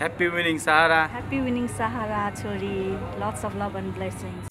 Happy winning, Sahara. Happy winning Sahara Chori. Lots of love and blessings.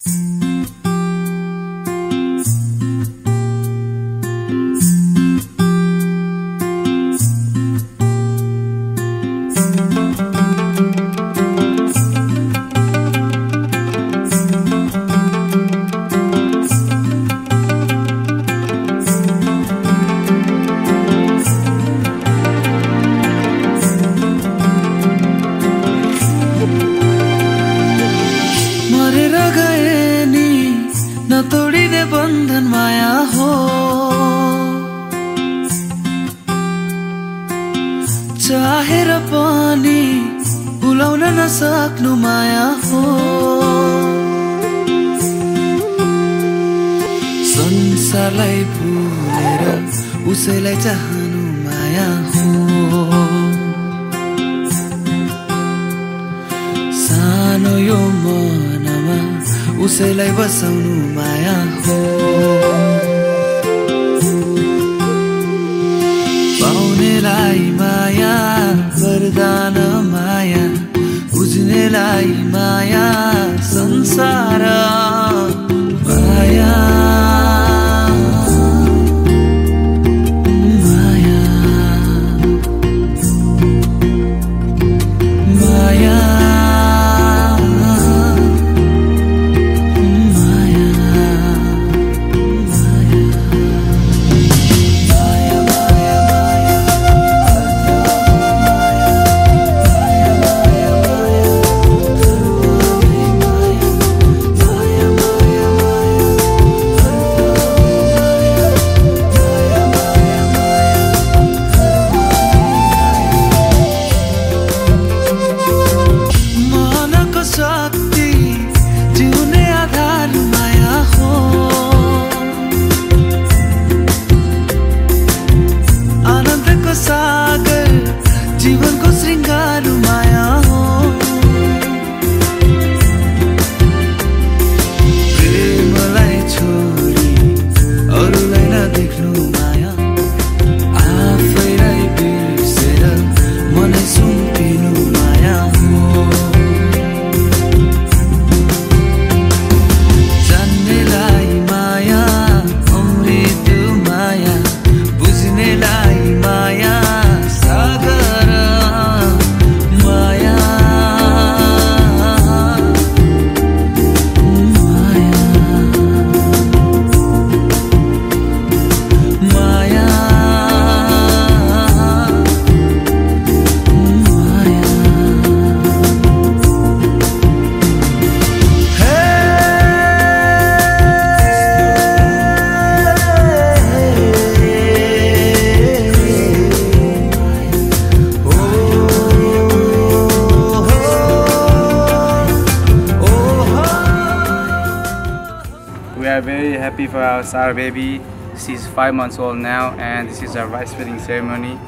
For our baby. She's five months old now, and this is our rice feeding ceremony.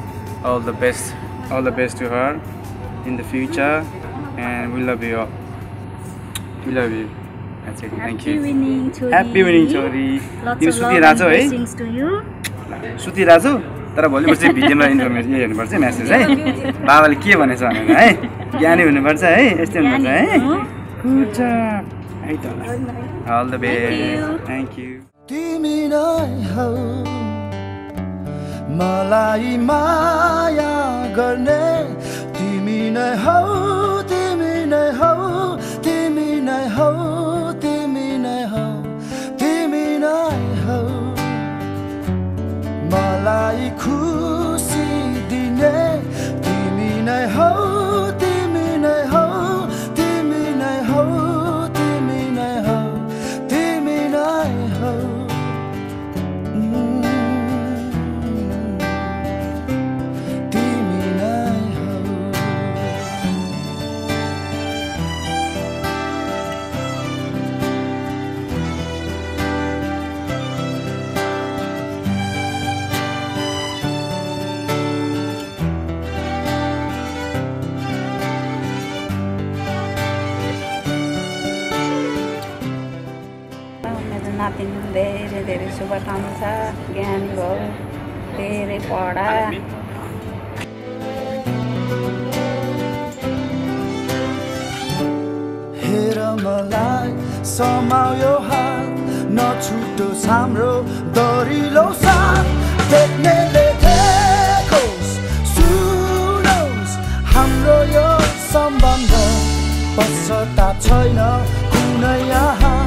All the best, all the best to her in the future, and we love you all. We love you. That's it. Thank you. winning Chori. Happy winning, छोरी Lots of love and blessings to you. सुतिरहेछौ तर भोलि पर्सि भिडियोमा information हेर्नुपर्छ है message है बाबाले के भनेछ भनेर है ज्ञानी हुनुपर्छ है यस्तै हुनुपर्छ है हो? गुड जब है त all the best thank you तिमी नै हौ मलाई माया गर्ने तिमी नै हौ तिमी नै हौ तिमी नै हौ तिमी नै हौ तिमी नै हौ मलाई खुसी शुभकामना ज्ञान भाउ धेरै पढा हेर मलाई समायो हात नछुटो हाम्रो दरिलो साथ देख्नेले देखोस् सुनोस् हाम्रो यो सम्बन्ध पश्चता छैन कुनै यहाँ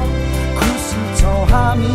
खुसी छौँ। हामी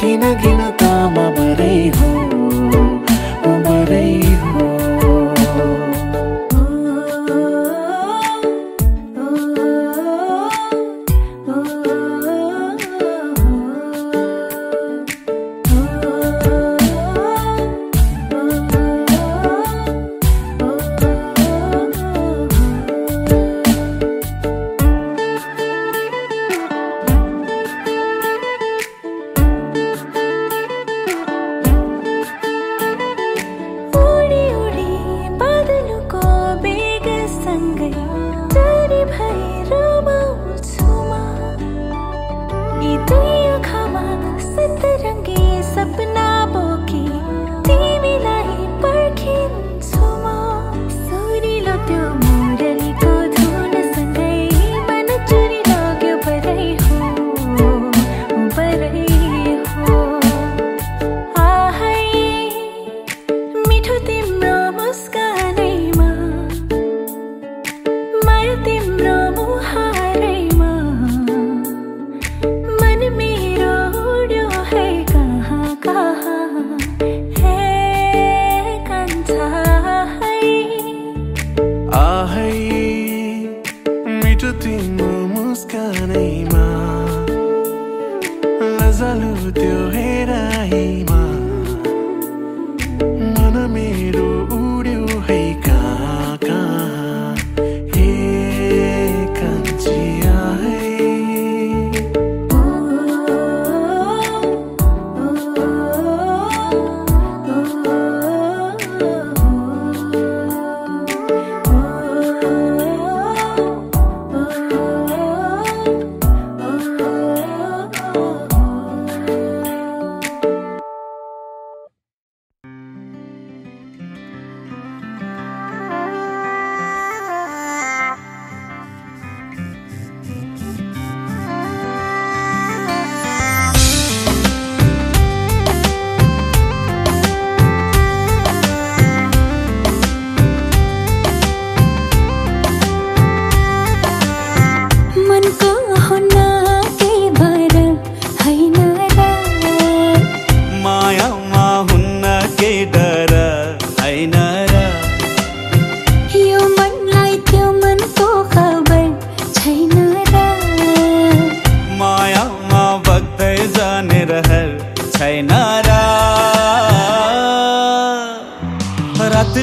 किन किन त म भरै हो म तिम्रो मुस्कानैमा मेरो ਰੱਤ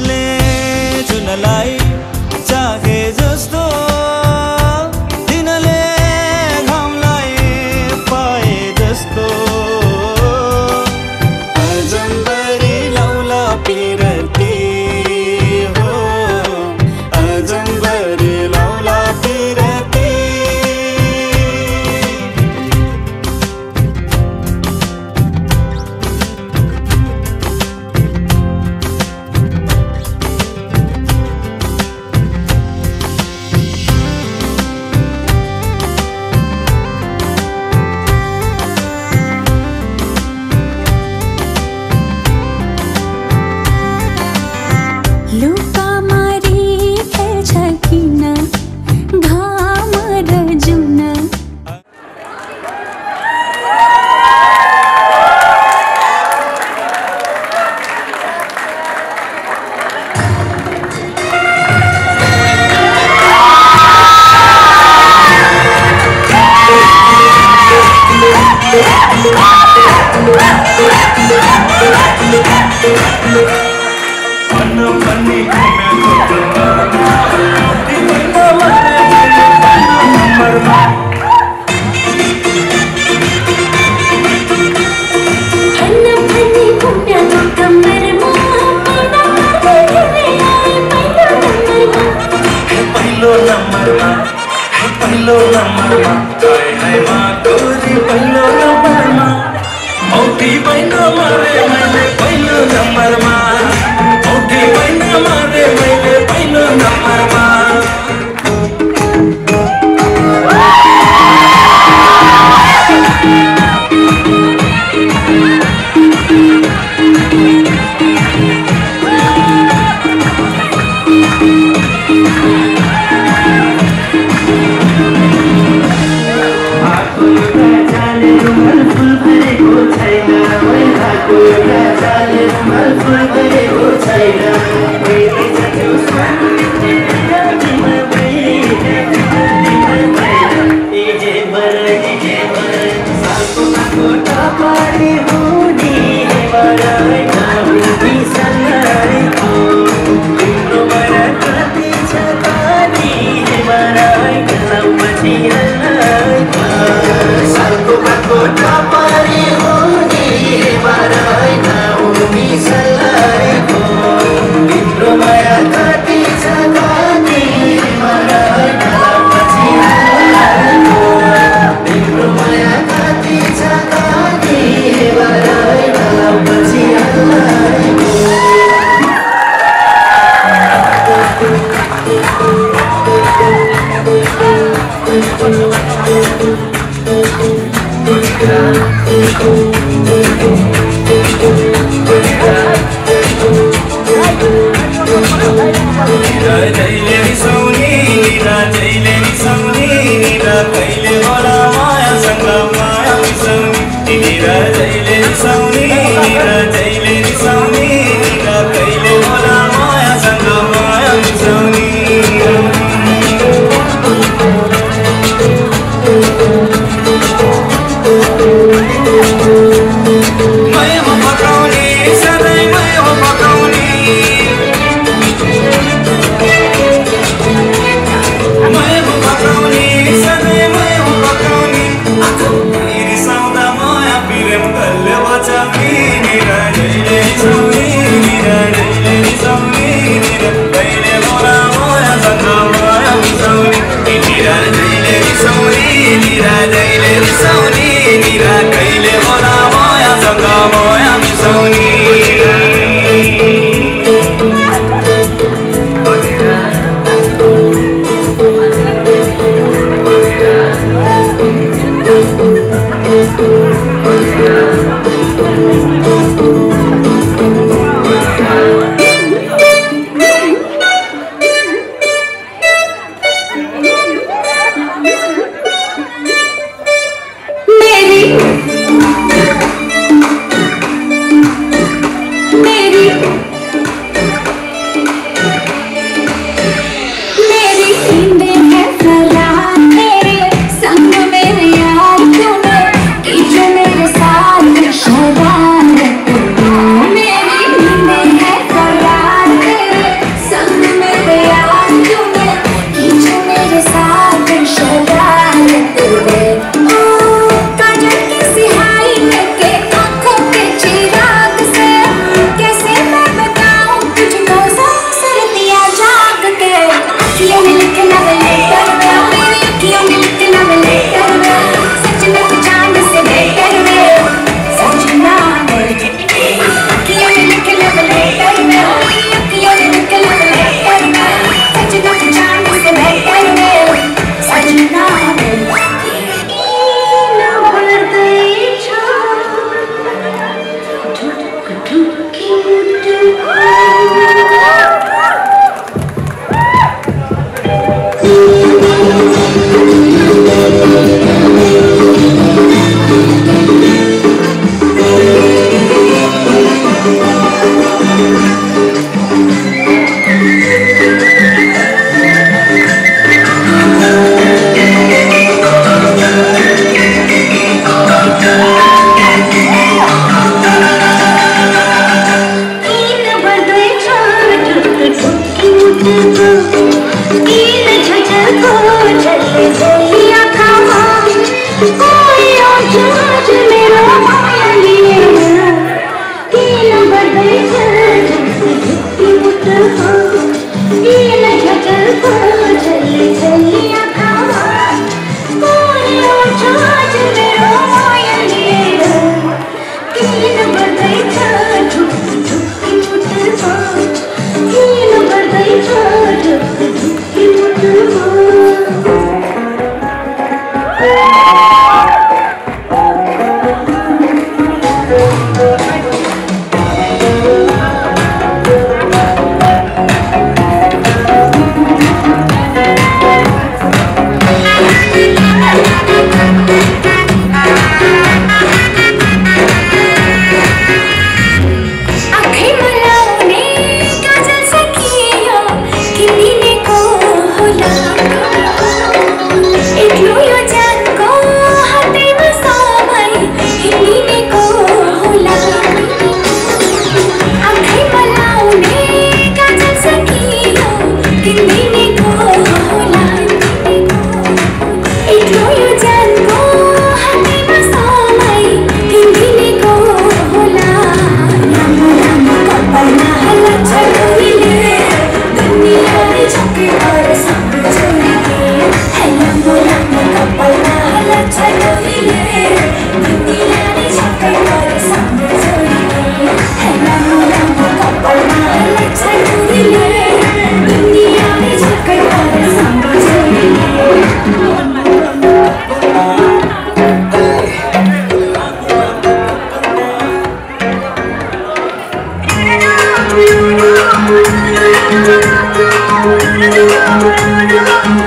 I'm gonna love you're not, you're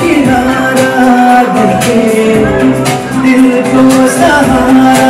किनारा दिखे दिल को सहारा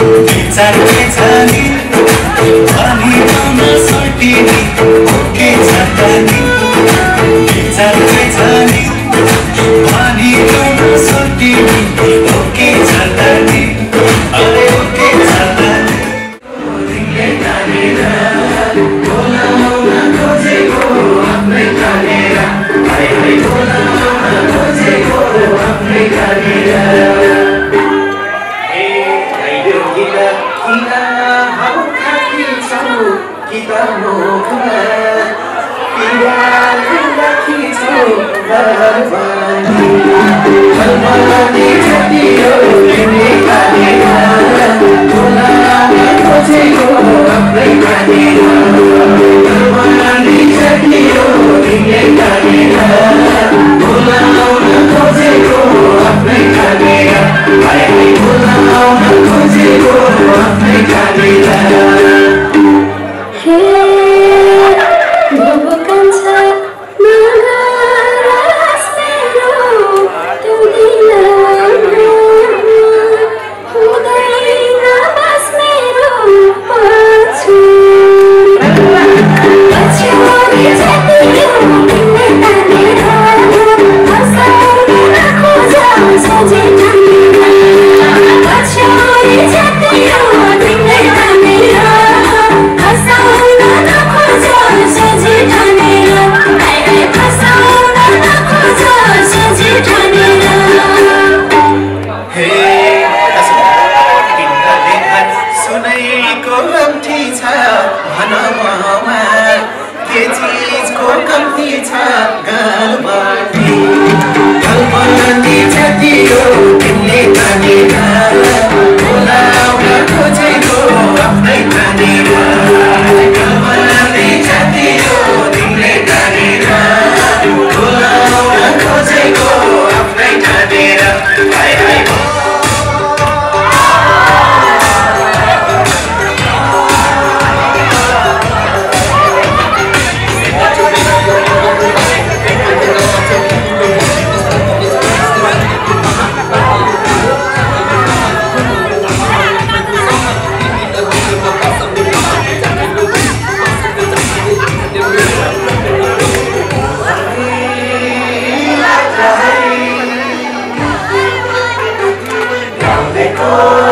विचार Lord.